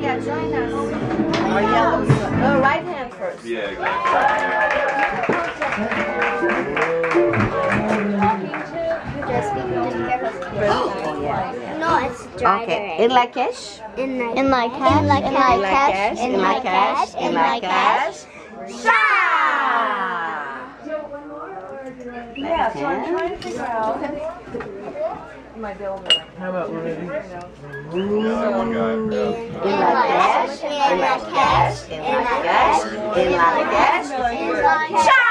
Yeah, join us. Oh, oh, right hand first. Yeah, exactly. No, it's dry Okay. In Lakesh? In Lakesh. In Lakesh. In Lakesh. In Lakesh. In Yeah, so I'm trying to figure out. How about ready? Oh my god. Yeah, one guy. In? In Lakesh? In Lakesh? In Lakesh? Sha!